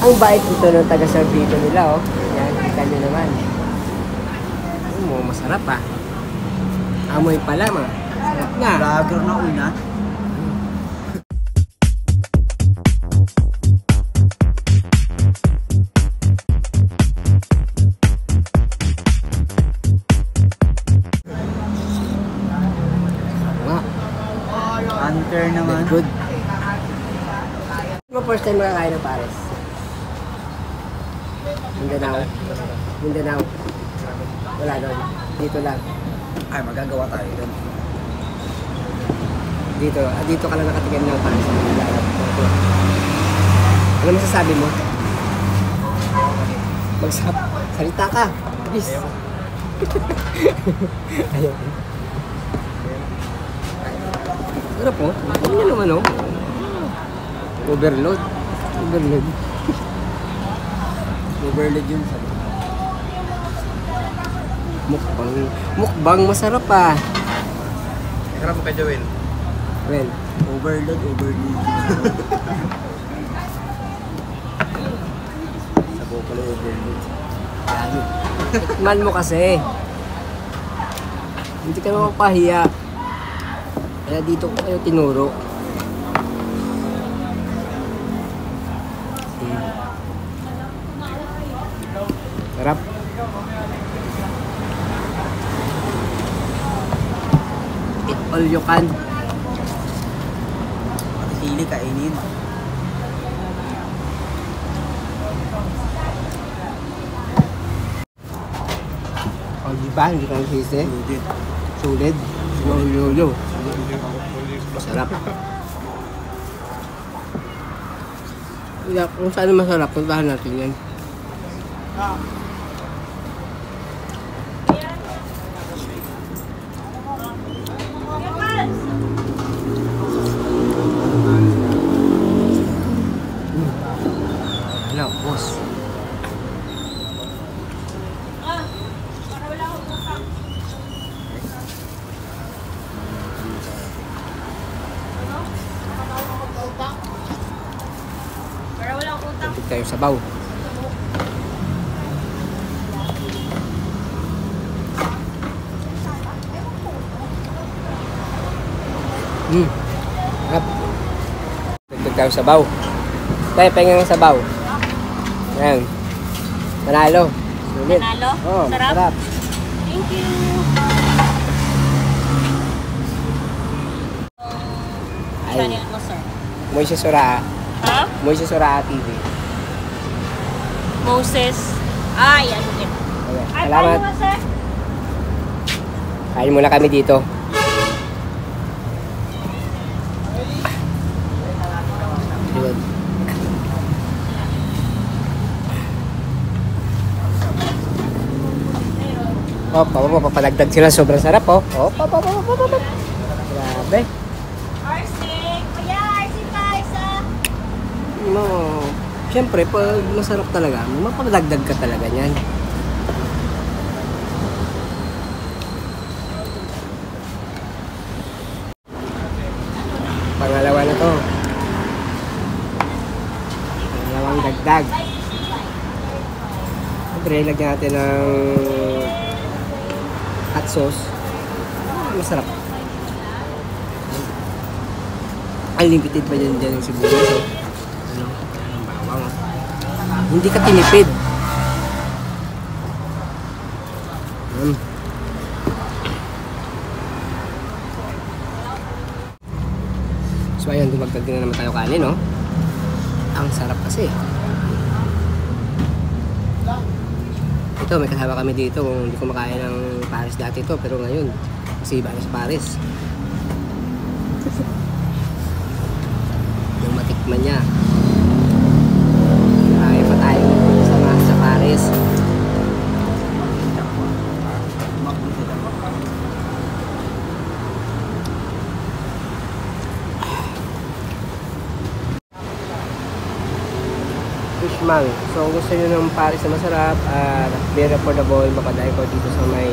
Ang bait dito ng taga-serve dito nila, oh. Yan, kita nyo naman. Oh, masarap ah. Amoy pa lang ah. Sarap na. Vlogger na una. Hunter naman. good. Ano first time makakain ng pares? Mindanao. Mindanao. Wala doon. Dito lang. Ay, magagawa tayo doon. Dito. Ah, dito ka lang nakatikim ng pares. Dito. Ano masasabi mo? Magsap. Salita ka. Please. Ayun. Sarap po. Ano nyo naman oh. Overload. Overload. Overload yun sa Mukbang. Mukbang masarap ah. Harap mo kay Joel. Well, Overload, overload. Sabo pala overload. tikman mo kasi. Hindi ka naman pahiya. Kaya dito ko kayo tinuro. Sarap. Eat all you can. Pati sili kainin. O, di ba? Hindi ka nagsisi. Sulit. Sulit. Yo, yo, yo. Sarap. Kung saan masarap, puntahan natin yan. Ano, tayo sabaw. Hmm. Harap. Tubig tayo sabaw. Tayo, pengen ng sabaw. Ayan. Manalo. Sulit. Manalo? Oo, Sarap? sarap. Thank you. Ay, Channel mo, sir. Moises Sura. Ha? Moises Sura TV. Moses. Ay, ano yun? Ay, Salamat. nga, sir? Kain muna kami dito. Yun. Oh, pa, pa, papadagdag sila. Sobrang sarap, oh. Oh, pa, pa, pa, pa, pa, pa. Grabe. RC. Kuya, RC pa, isa. No. Siyempre, pag masarap talaga, mapadagdag ka talaga niyan. Pangalawa na to. Pangalawang dagdag. Siyempre, lagyan natin ng hot sauce. Masarap. Unlimited pa dyan dyan yung sibuyas. oh. Ang bawang. oh. Hindi ka tinipid. Mm. So ayun, dumagdag din na naman tayo kanin, no? Ang sarap kasi. Ito, may kasama kami dito kung hindi kumakain ng Paris dati to, pero ngayon, kasi iba na sa Paris. Yung matikman niya. Fishman. So kung gusto nyo ng Paris na masarap at very affordable, makadayo ko dito sa may?